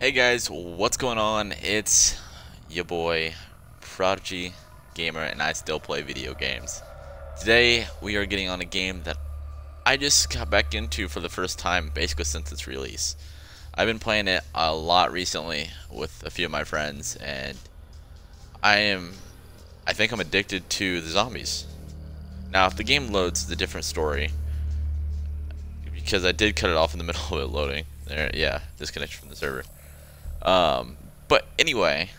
Hey guys, what's going on? It's your boy Prodigy Gamer and I still play video games. Today we are getting on a game that I just got back into for the first time basically since its release. I've been playing it a lot recently with a few of my friends and I am I think I'm addicted to the zombies. Now if the game loads it's a different story because I did cut it off in the middle of it loading. There yeah, disconnection from the server. Um, but anyway,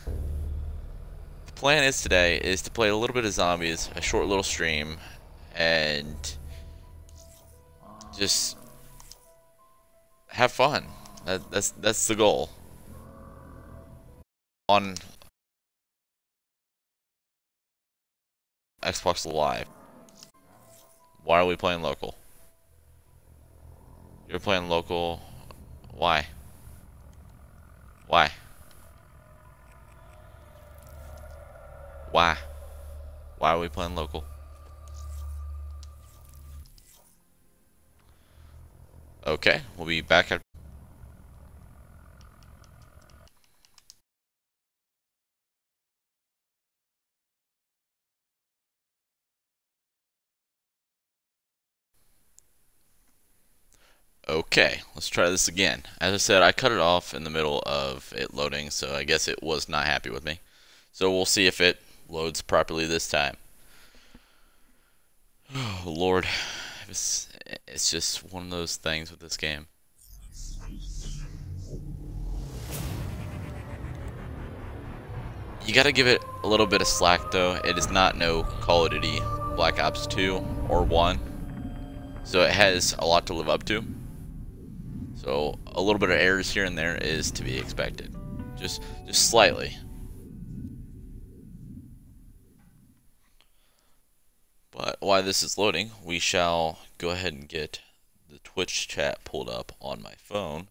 the plan is today is to play a little bit of zombies, a short little stream, and just have fun. That, that's that's the goal. On Xbox Live. Why are we playing local? You're playing local. Why? Why? Why? Why are we playing local? Okay, we'll be back at Okay, let's try this again. As I said, I cut it off in the middle of it loading, so I guess it was not happy with me. So we'll see if it loads properly this time. Oh, Lord. It's, it's just one of those things with this game. You gotta give it a little bit of slack, though. It is not no Call of Duty Black Ops 2 or 1. So it has a lot to live up to. So a little bit of errors here and there is to be expected. Just just slightly. But while this is loading, we shall go ahead and get the Twitch chat pulled up on my phone.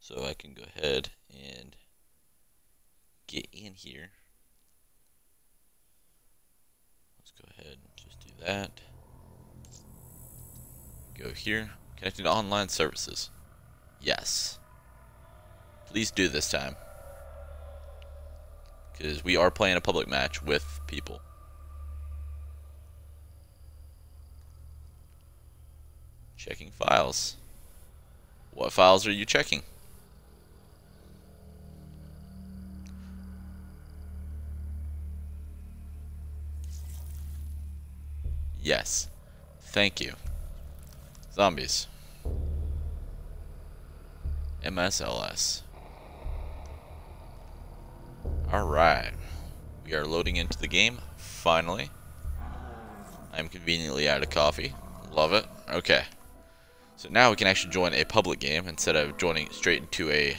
So I can go ahead and get in here. Let's go ahead and just do that. Go here. Connecting to online services. Yes. Please do this time. Because we are playing a public match with people. Checking files. What files are you checking? Yes. Thank you. Zombies. MSLS. Alright. We are loading into the game, finally. I'm conveniently out of coffee. Love it. Okay. So now we can actually join a public game instead of joining straight into a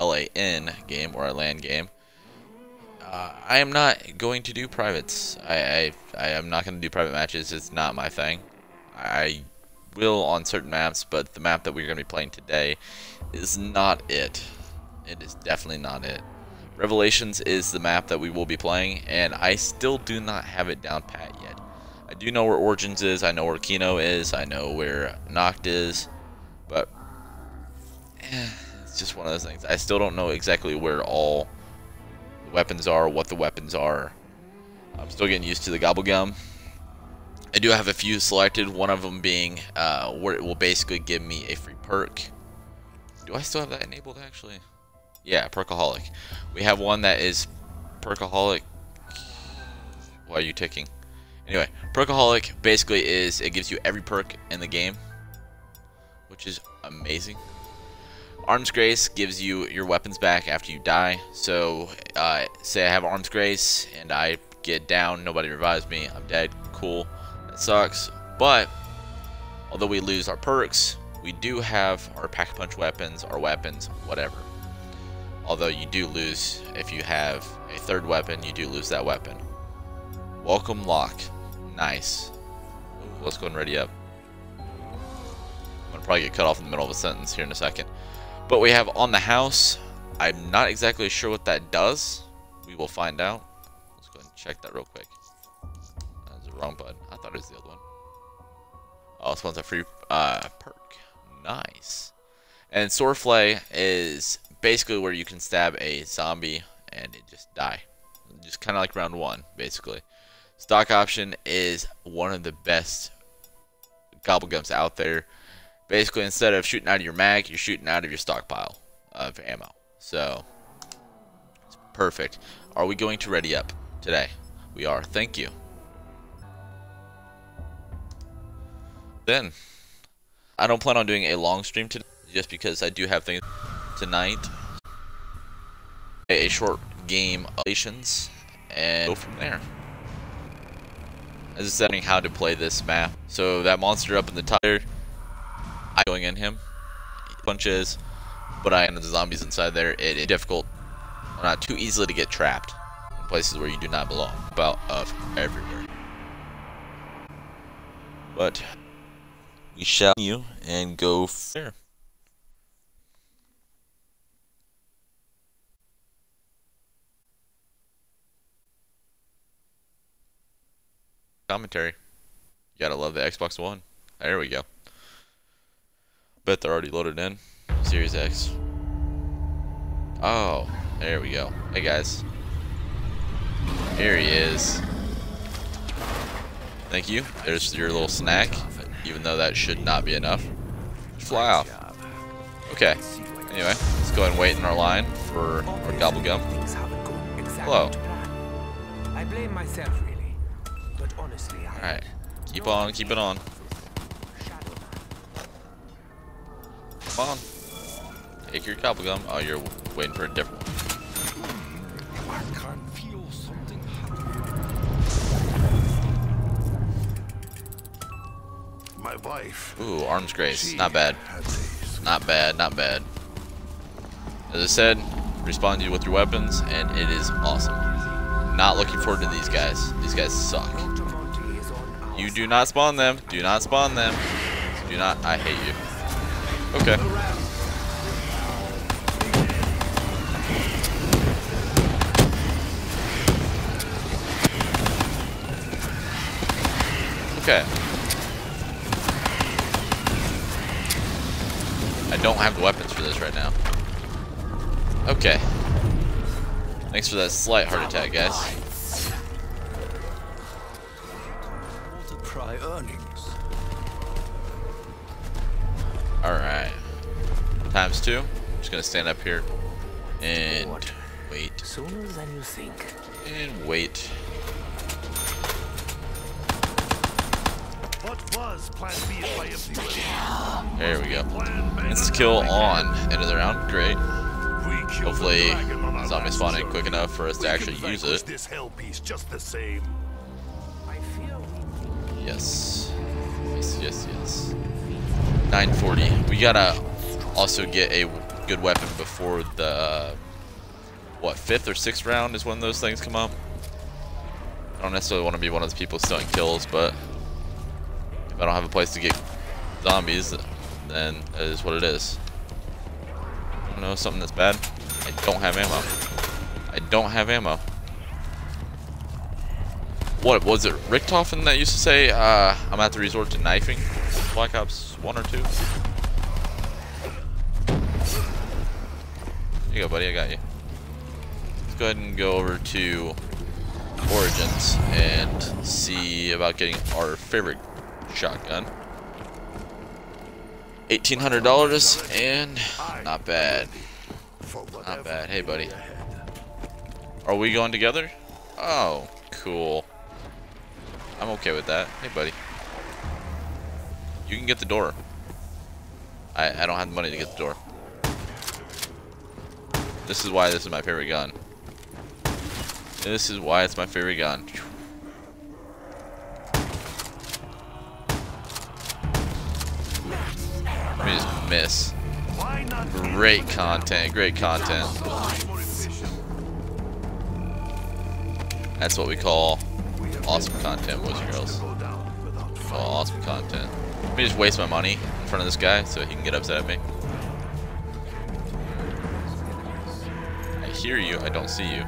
LAN game or a LAN game. Uh, I am not going to do privates. I, I, I am not going to do private matches. It's not my thing. I will on certain maps, but the map that we're going to be playing today is not it. It is definitely not it. Revelations is the map that we will be playing, and I still do not have it down pat yet. I do know where Origins is, I know where Kino is, I know where Nacht is, but eh, it's just one of those things. I still don't know exactly where all the weapons are, what the weapons are. I'm still getting used to the Gobblegum. I do have a few selected, one of them being uh, where it will basically give me a free perk. Do I still have that enabled actually? Yeah, Perkaholic. We have one that is Perkaholic. Why are you ticking? Anyway, Perkaholic basically is it gives you every perk in the game, which is amazing. Arms Grace gives you your weapons back after you die. So, uh, say I have Arms Grace and I get down, nobody revives me, I'm dead, cool. That sucks. But although we lose our perks, we do have our pack punch weapons, our weapons, whatever. Although you do lose if you have a third weapon, you do lose that weapon. Welcome lock. Nice. Let's go and ready up. I'm gonna probably get cut off in the middle of a sentence here in a second. But we have on the house. I'm not exactly sure what that does. We will find out. Let's go and check that real quick wrong button. Thought it was the other one. Oh, this one's a free uh, perk. Nice. And Swordflay is basically where you can stab a zombie and it just die. Just kind of like round one, basically. Stock option is one of the best gobblegums out there. Basically, instead of shooting out of your mag, you're shooting out of your stockpile of ammo. So, it's perfect. Are we going to ready up today? We are. Thank you. Then, I don't plan on doing a long stream today, just because I do have things tonight. A short game of relations, and go from there. As is setting how to play this map. So that monster up in the tire, I going in him, punches, but I and the zombies inside there. It is difficult, not too easily to get trapped in places where you do not belong. About of everywhere. But we shall you and go there. Commentary. You gotta love the Xbox One. There we go. Bet they're already loaded in. Series X. Oh, there we go. Hey guys. Here he is. Thank you. There's your little snack even though that should not be enough. Fly off. Okay. Anyway, let's go ahead and wait in our line for our gobble gum. Hello. I blame myself really, but honestly. All right. Keep on, keep it on. Come on. Take your gobble gum. Oh, you're waiting for a different one. My wife. Ooh, arms grace. Not bad. Not bad, not bad. As I said, respond to you with your weapons, and it is awesome. Not looking forward to these guys. These guys suck. You do not spawn them. Do not spawn them. Do not. I hate you. Okay. Okay. Don't have the weapons for this right now. Okay. Thanks for that slight heart attack, guys. Alright. Times two. I'm just gonna stand up here and wait. Sooner than you think. And wait. There we go. Instant kill on end of the round. Great. Hopefully, zombies spawn in quick enough for us to actually use it. this hell piece, just the Yes. Yes, yes, yes. 940. We gotta also get a good weapon before the, uh, what, fifth or sixth round is when those things come up. I don't necessarily want to be one of those people stealing kills, but if I don't have a place to get zombies, then it is what it is. I don't know something that's bad. I don't have ammo. I don't have ammo. What was it? Richtofen that used to say uh, I'm at the resort to knifing? Black Ops 1 or 2? Here you go, buddy. I got you. Let's go ahead and go over to Origins and see about getting our favorite shotgun. $1,800 and not bad. Not bad. Hey, buddy. Are we going together? Oh, cool. I'm okay with that. Hey, buddy. You can get the door. I, I don't have the money to get the door. This is why this is my favorite gun. This is why it's my favorite gun. Miss. Great content, great content. That's what we call awesome content, boys and girls. Awesome content. Let me just waste my money in front of this guy so he can get upset at me. I hear you, I don't see you.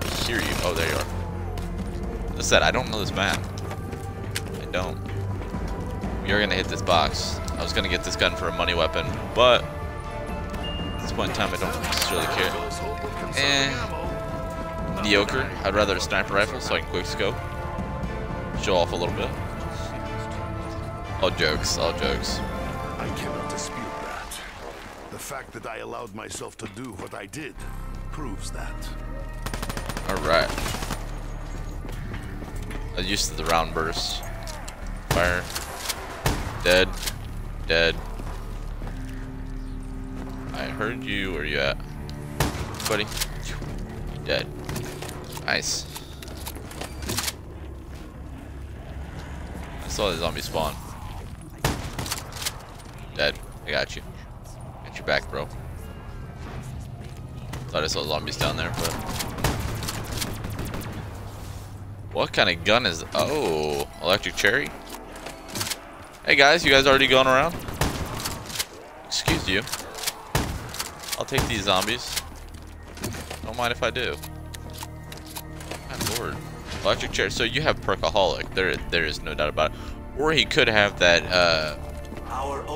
I hear you. Oh, there you are. I said, I don't know this map. I don't. We are gonna hit this box. I was gonna get this gun for a money weapon, but at this point in time, I don't necessarily care. Eh, mediocre. I'd rather a sniper rifle so I can quick scope. Show off a little bit. All jokes, all jokes. I cannot dispute that. The fact that I allowed myself to do what I did proves that. Alright. I'm used to the round burst. Fire. Dead. I heard you. Where you at? Buddy. Dead. Nice. I saw the zombie spawn. Dead. I got you. Got your back, bro. Thought I saw zombies down there, but what kind of gun is... Oh, electric cherry? Hey guys, you guys already going around? Excuse you. I'll take these zombies. Don't mind if I do. My lord. Electric chair. So you have perkaholic. There, there is no doubt about it. Or he could have that uh,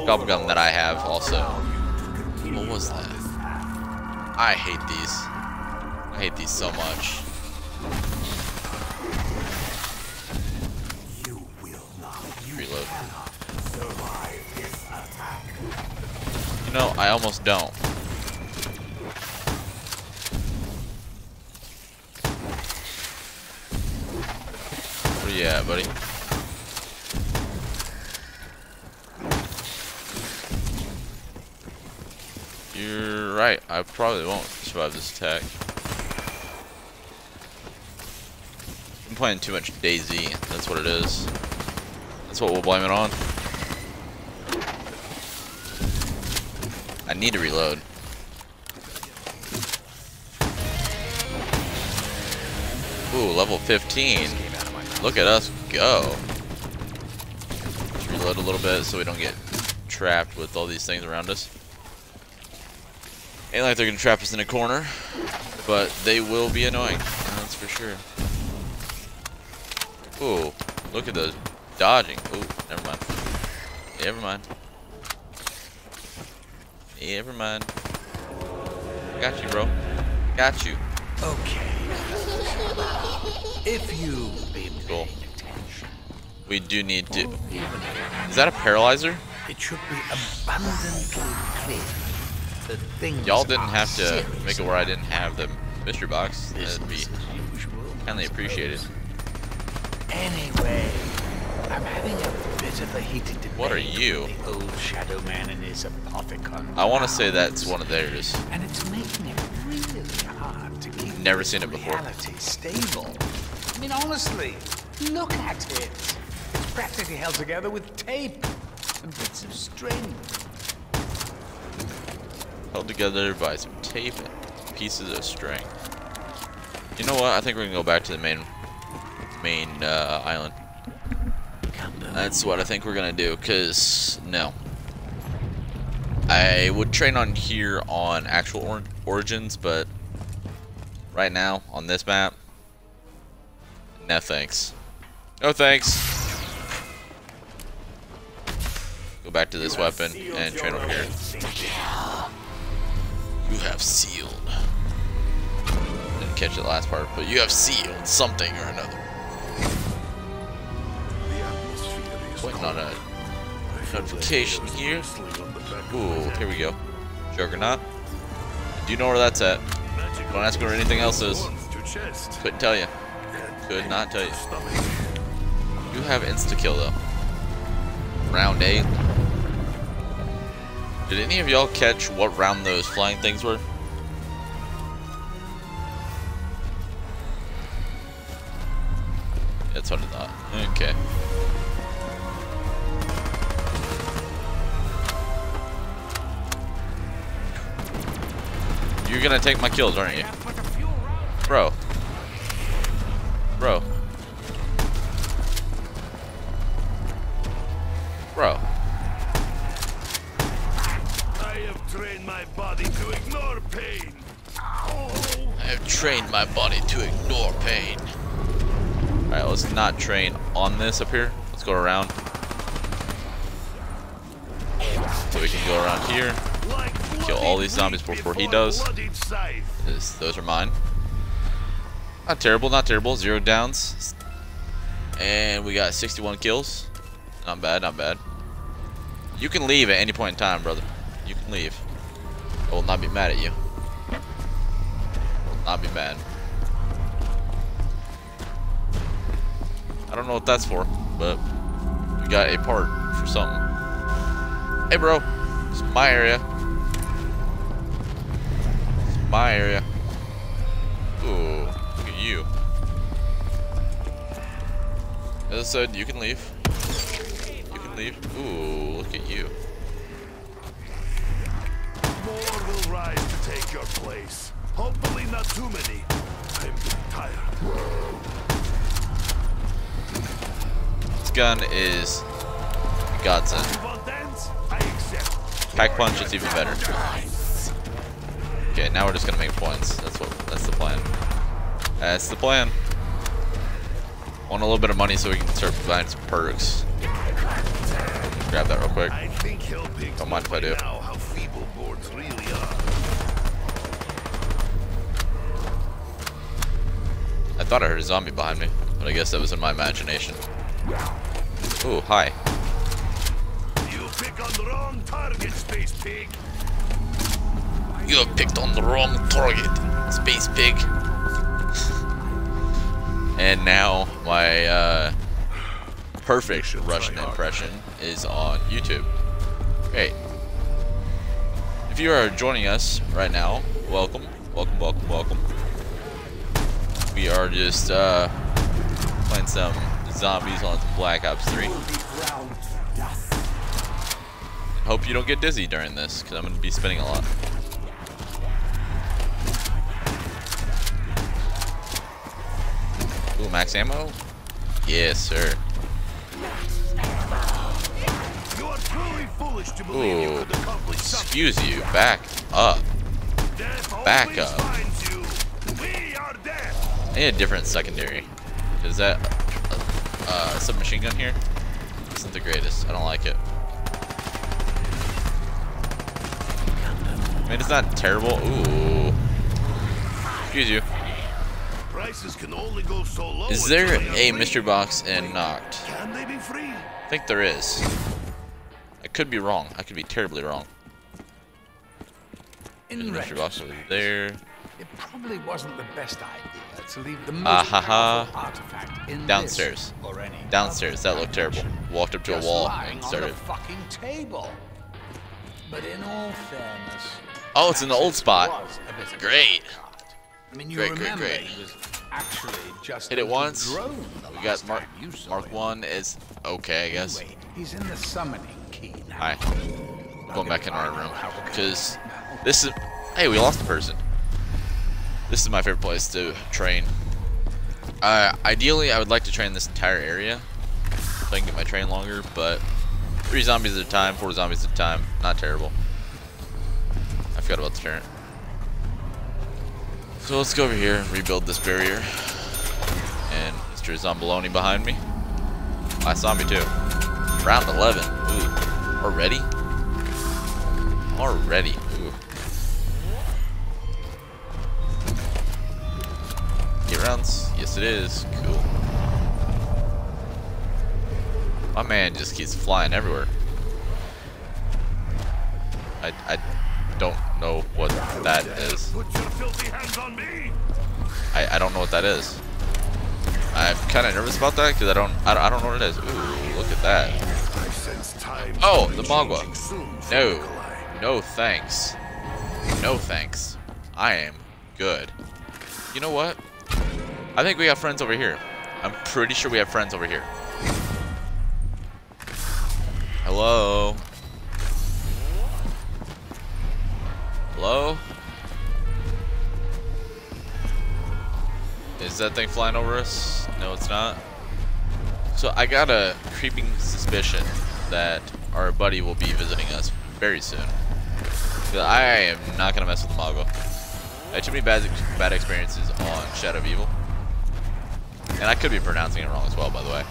gum that I have also. What was that? I hate these. I hate these so much. You know, I almost don't. Where you at, buddy? You're right. I probably won't survive this attack. I'm playing too much DayZ. That's what it is. That's what we'll blame it on. I need to reload. Ooh, level 15. Look at us go. Let's reload a little bit so we don't get trapped with all these things around us. Ain't like they're gonna trap us in a corner, but they will be annoying. That's for sure. Ooh, look at the dodging. Ooh, never mind. Never mind. Never mind. Got you, bro. Got you. Okay. If you've been Cool. attention, We do need to. all of the evidence, Is that a paralyzer? it should be abundantly clear that things Y'all didn't have to make it where I didn't have the mystery box. That'd be Business as usual. kindly appreciated. Anyway, I'm having a bit of a heated debate What are you? the old Shadow Man and his Apothicon. I want to say that's one of theirs. And it's making it really hard to keep Never seen it before. reality stable. I mean, honestly, look at it. It's practically held together with tape and bits of string. Held together by some tape and pieces of string. You know what? I think we're gonna go back to the main main uh, island. That's what I think we're gonna do. Cause no, I would train on here on actual or origins, but right now on this map, no thanks. No thanks. Go back to this weapon and train over here. You have sealed. Didn't catch the last part, but you have sealed something or another. Waiting on a notification here. Ooh, here we go. Juggernaut. Do you know where that's at? Don't ask where anything else is. Couldn't tell you. Could not tell you. You have insta kill though. Round eight. Did any of y'all catch what round those flying things were? That's what I thought. Okay. You're gonna take my kills, aren't you? Bro. Bro. Bro. I have trained my body to ignore pain. I have trained my body to ignore pain. Alright, let's not train on this up here. Let's go around. These zombies before he does. Those are mine. Not terrible, not terrible. Zero downs. And we got 61 kills. Not bad, not bad. You can leave at any point in time, brother. You can leave. I will not be mad at you. I will not be mad. I don't know what that's for, but we got a part for something. Hey, bro. It's my area. My area. Ooh, look at you. As I said, you can leave. You can leave. Ooh, look at you. More will rise to take your place. Hopefully not too many. I'm getting tired. This gun is godsend. You want? I accept. Pack punch is even better. Okay, now we're just gonna make points. That's what. That's the plan. That's the plan. Want a little bit of money so we can start buying some perks. Grab that real quick. I think Hell Pigs Don't mind if I do. by now how feeble boards really are. I thought I heard a zombie behind me, but I guess that was in my imagination. Ooh, hi. You pick on the wrong target, Space Pig. You have picked on the wrong target, Space Pig. and now my uh, perfect Russian impression is on YouTube. Great. If you are joining us right now, welcome, welcome, welcome, welcome. We are just uh, playing some zombies on some Black Ops 3. Hope you don't get dizzy during this, because I'm going to be spinning a lot. Ooh, max ammo? Yes, sir. You are truly foolish to believe you Ooh, could accomplish something. excuse you, back up. Back up. We are death. I need a different secondary. Is that uh, uh, submachine gun here? Isn't the greatest. I don't like it. I mean, it's not terrible. Ooh. Excuse you. So low. Is there a free. mystery box in Knocked? Can they be free? I think there is. I could be wrong. I could be terribly wrong. There's a In mystery box over there. It probably wasn't the best idea to leave the most Ah, ha, ha. artifact in Downstairs. this or any Downstairs. That looked terrible. Walked up to a wall and started. fucking table. But in all fairness, Oh, it's in the old spot. was a bit of a Great. I mean, you Great, great, remember great. he was actually just Hit it once. drone We got Mark. time you saw Mark one is okay, I guess. Anyway, he's in the summoning key now. Hi. I'll Going back in our room because this is. Hey, we lost a person. This is my favorite place to train. Uh, ideally, I would like to train this entire area so I can get my train longer, but three zombies at a time, four zombies at a time, not terrible. I forgot about the turret. So let's go over here and rebuild this barrier. And Mr. Zombaloni behind me. Last zombie too. Round 11. Ooh. Already? Already. Ooh. Eight rounds? Yes, it is. Cool. My man just keeps flying everywhere. I, I don't know what that is. Put your filthy hands on me. I, I don't know what that is. I'm kind of nervous about that because I don't, I don't I don't know what it is. Ooh, look at that. I sense time. Oh, the Magua. No, no thanks. No thanks. I am good. You know what? I think we have friends over here. I'm pretty sure we have friends over here. Hello? Hello? Is that thing flying over us? No, it's not. So I got a creeping suspicion that our buddy will be visiting us very soon. I am not gonna mess with the Mago. I had too many bad bad experiences on Shadow of Evil, and I could be pronouncing it wrong as well, by the way.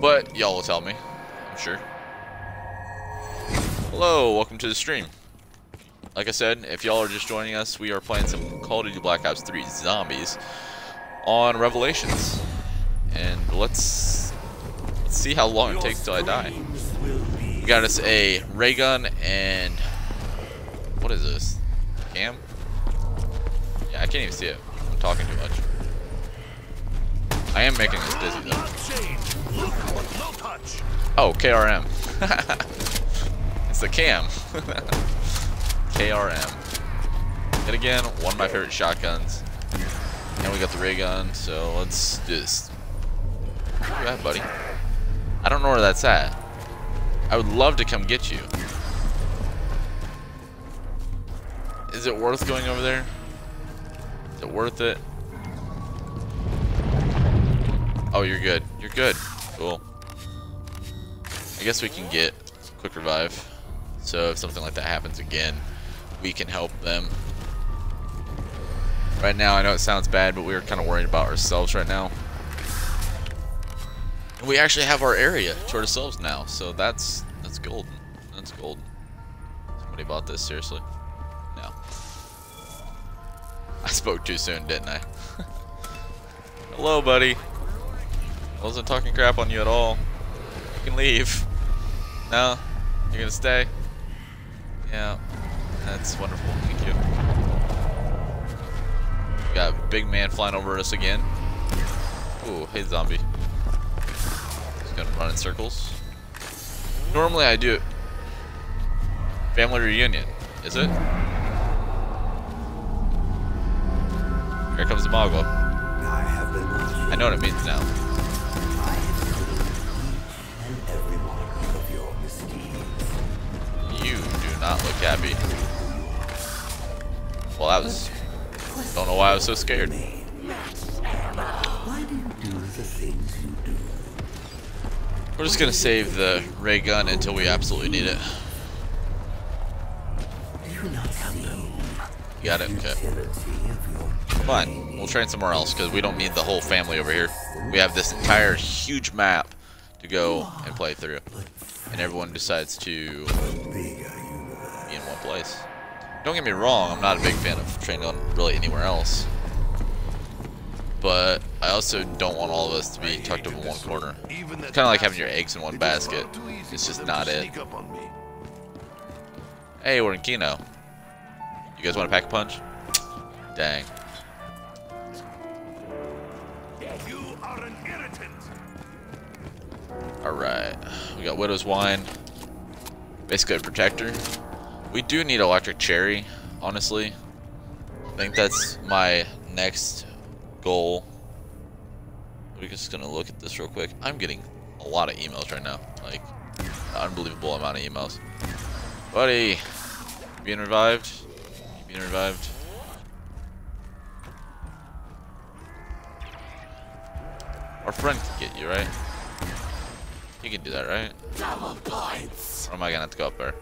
But y'all will tell me, I'm sure. Hello, welcome to the stream. Like I said, if y'all are just joining us, we are playing some Call of Duty Black Ops 3 Zombies on Revelations. And let's let's see how long it takes till I die. We got us a ray gun and what is this? Cam? Yeah, I can't even see it. I'm talking too much. I am making this dizzy though. Not change. Look, but no touch. Oh, KRM. it's the cam. KRM. Yet again, one of my favorite shotguns. And we got the ray gun, so let's do this. Where you at, buddy? I don't know where that's at. I would love to come get you. Is it worth going over there? Is it worth it? Oh, you're good. You're good. Cool. I guess we can get quick revive. So if something like that happens again, we can help them. Right now, I know it sounds bad, but we're kind of worried about ourselves right now. And we actually have our area to ourselves now, so that's that's golden. That's golden. Somebody bought this, seriously? No. I spoke too soon, didn't I? Hello, buddy. I wasn't talking crap on you at all. You can leave. No? You're gonna stay? Yeah. That's wonderful. Thank you. We got a big man flying over us again. Ooh, hey zombie. He's gonna run in circles. Normally I do family reunion, is it? Here comes the Mogwai. I have been watching I know what it means now. Not look happy. Well, that was. Don't know why I was so scared. We're just gonna save the ray gun until we absolutely need it. You got it. Okay. your Fine. We'll train somewhere else because we don't need the whole family over here. We have this entire huge map to go and play through, and everyone decides to place. Don't get me wrong, I'm not a big fan of training on really anywhere else. But I also don't want all of us to be tucked up in one corner. It's kind of like having your eggs in one basket. It's just not it. Hey, we're in Kino. You guys want to pack a punch? Dang. Alright. We got Widow's Wine. Basically a protector. We do need Electric Cherry, honestly. I think that's my next goal. We're just gonna look at this real quick. I'm getting a lot of emails right now. Like, unbelievable amount of emails. Buddy! You being revived? You being revived? Our friend can get you, right? You can do that, right? Double points. Or am I gonna have to go up there?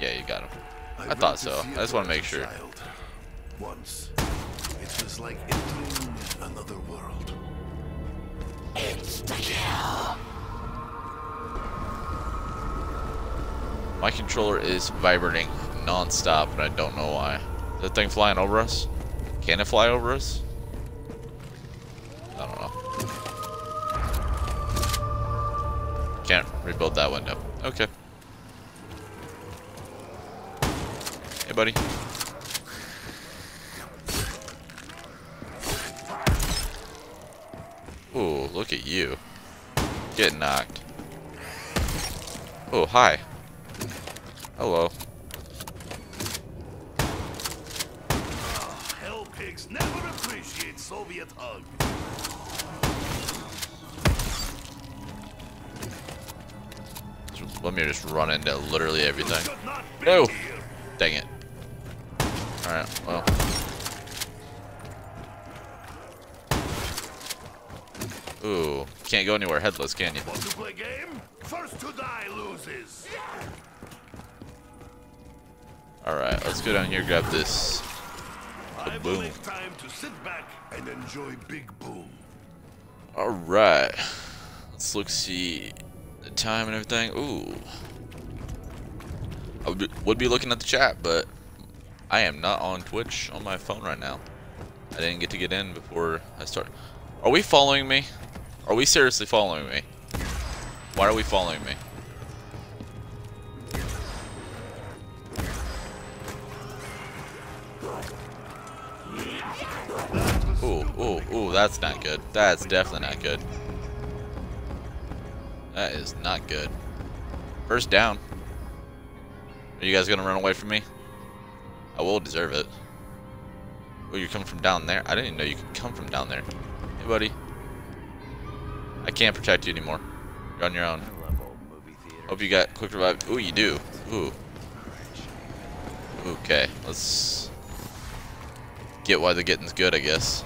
Yeah, you got him. I went thought so. I just wanna make sure. child. Once, it was like entering another world. My controller is vibrating non-stop, and I don't know why. Is that thing flying over us? Can it fly over us? I don't know. Can't rebuild that window. Okay. Buddy. Ooh, look at you. Get knocked. Oh, hi. Hello. Hell pigs never appreciate Soviet hug. Let me just run into literally everything. No. Alright, well. Ooh, can't go anywhere headless, can you? Want to play game? First to die loses. Alright, let's go down here, grab this. I will boom. make time to sit back and enjoy Big Boom. Alright. Let's look see the time and everything. Ooh. I would be, would be looking at the chat, but I am not on Twitch on my phone right now. I didn't get to get in before I start. Are we following me? Are we seriously following me? Why are we following me? Ooh, ooh, ooh, that's not good. That's definitely not good. That is not good. First down. Are you guys gonna run away from me? I will deserve it. Oh, you're coming from down there? I didn't even know you could come from down there. Hey, buddy. I can't protect you anymore. You're on your own. Hope you got quick revive. Ooh, you do. Ooh. Okay, let's get why the getting's good, I guess.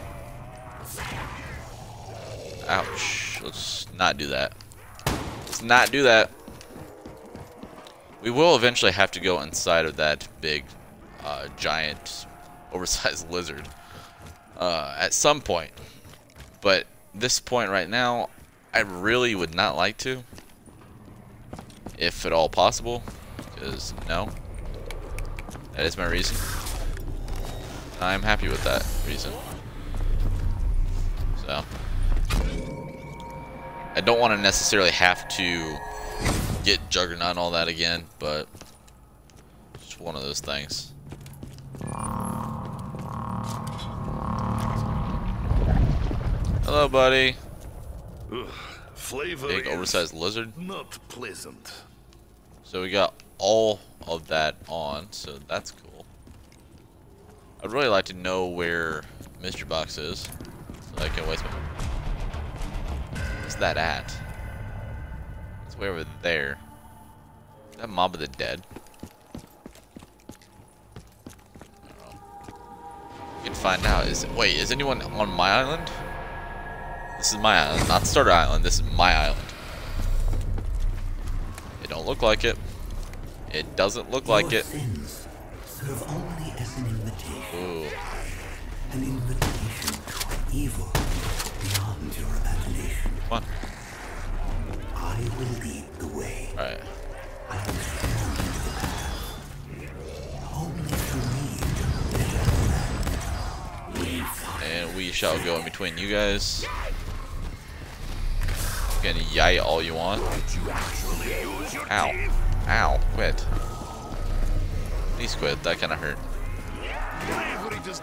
Ouch. Let's not do that. Let's not do that. We will eventually have to go inside of that big, uh, giant, oversized lizard uh, at some point. But this point right now, I really would not like to, if at all possible, because no, that is my reason. I'm happy with that reason. So, I don't want to necessarily have to get Juggernaut and all that again, but it's one of those things. Hello, buddy. Ugh, flavor Big oversized lizard. not pleasant. So we got all of that on, so that's cool. I'd really like to know where Mr. Box is, so I can waste my... What's that at? It's way over there. Is that Mob of the Dead? We can find out. Is Wait, is anyone on my island? This is my island, not Starter Island. This is my island. It don't look like it. It doesn't look like it. serve only as an invitation. Ooh. An invitation to evil beyond your imagination. Come on. We shall go in between you guys. You can yay all you want. Ow. Ow. Quit. Please quit. That kind of hurt. Just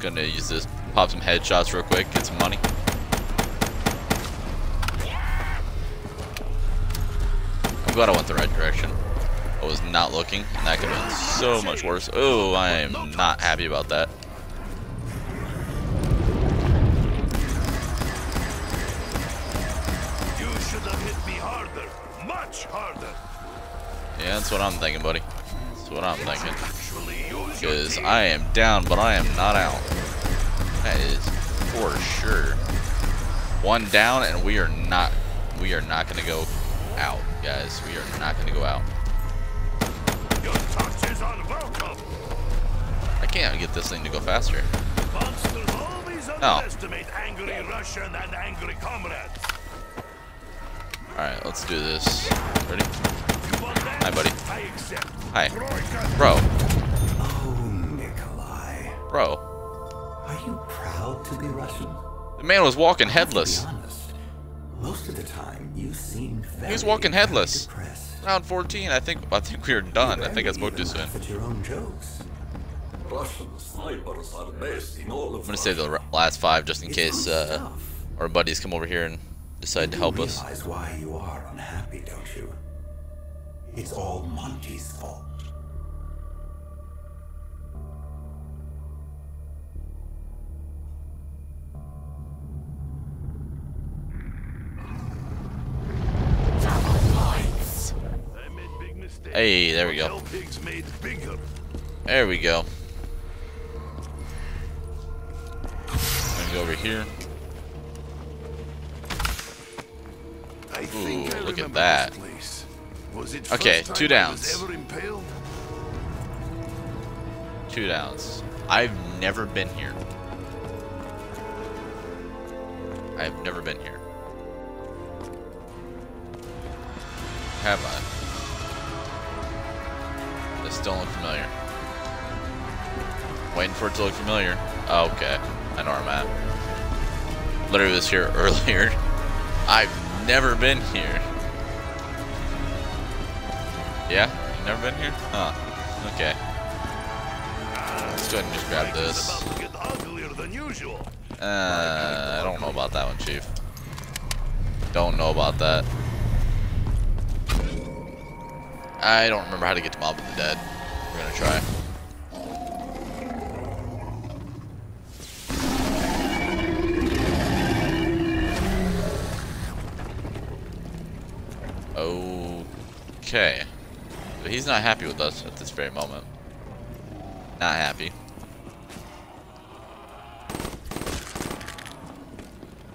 gonna use this. Pop some headshots real quick. Get some money. I'm glad I went the right direction. I was not looking, and that could have been so much worse. Oh, I am not happy about that. You should have hit me harder. Much harder. Yeah, that's what I'm thinking, buddy. That's what I'm thinking. Actually, use your Because. I am down, but I am not out. That is for sure. One down, and we are not. We are not gonna go out, guys. We are not gonna go out. I can't get this thing to go faster. Monsters always oh. No. underestimate angry Russian and angry comrades. All right, let's do this. Ready? You want that? Hi, buddy. I. Hi, bro, Oh, Nikolai. bro. Are you proud to be Russian? The man was walking headless. be honest, most of the time you seem very, was walking headless. depressed. Round 14. I think. I think we are done. I think I spoke too soon. Laugh your own jokes. Russian snipers are best in all of I'm gonna save the last five just in case uh, our buddies come over here and decide to help us. why you are unhappy, don't you? It's all Monty's fault. Hey, there we go. Hell pigs made bigger. There we go. I'm gonna go over here. Think Ooh, look at that. This place. Was it Okay, two time I was downs. Two downs. I've never been here. I've never been here. Have I? This don't look familiar. Waiting for it to look familiar. Oh, okay. I know where I'm at. Literally was here earlier. I've never been here. Yeah? You've never been here? Huh. Okay. Let's go ahead and just grab this. about to get uglier than usual. Uh, I don't know about that one, Chief. Don't know about that. I don't remember how to get to Mob of the Dead. We're gonna try. Okay. So he's not happy with us at this very moment. Not happy.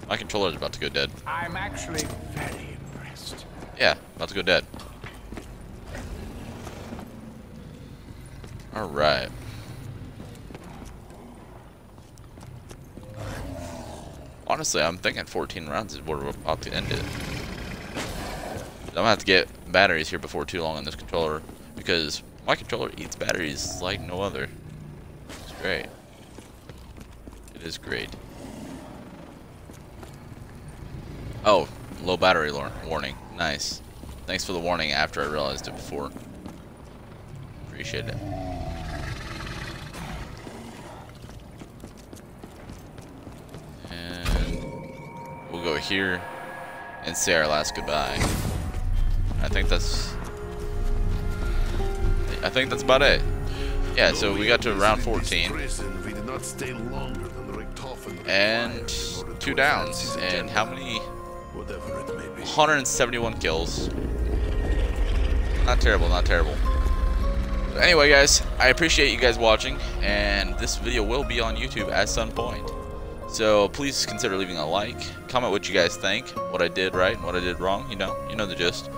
My controller's about to go dead. I'm actually very impressed. Yeah, about to go dead. Alright. Honestly, I'm thinking 14 rounds is where we're about to end it. I'm gonna have to get batteries here before too long on this controller because my controller eats batteries like no other. It's great. It is great. Oh, low battery warning. Nice. Thanks for the warning after I realized it before. Appreciate it. Here and say our last goodbye. I think that's I think that's about it. Yeah, so we got to round 14 Prison, we did not stay longer than Richtofen and two downs and how many Whatever it may be. 171 kills. Not terrible, not terrible. But anyway, guys, I appreciate you guys watching, and this video will be on YouTube at some point. So please consider leaving a like, comment what you guys think, what I did right and what I did wrong. You know, you know the gist.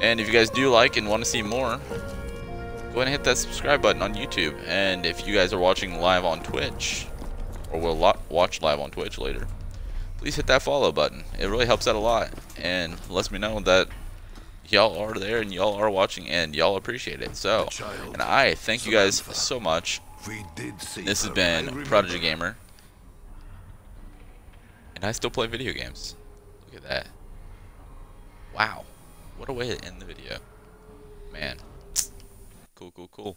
And if you guys do like and want to see more, go ahead and hit that subscribe button on YouTube. And if you guys are watching live on Twitch, or will watch live on Twitch later, please hit that follow button. It really helps out a lot and lets me know that y'all are there and y'all are watching and y'all appreciate it. So, and I thank you guys so much. We did save This has been. Prodigy Gamer. And I still play video games. Look at that. Wow. What a way to end the video. Man. Cool, cool, cool.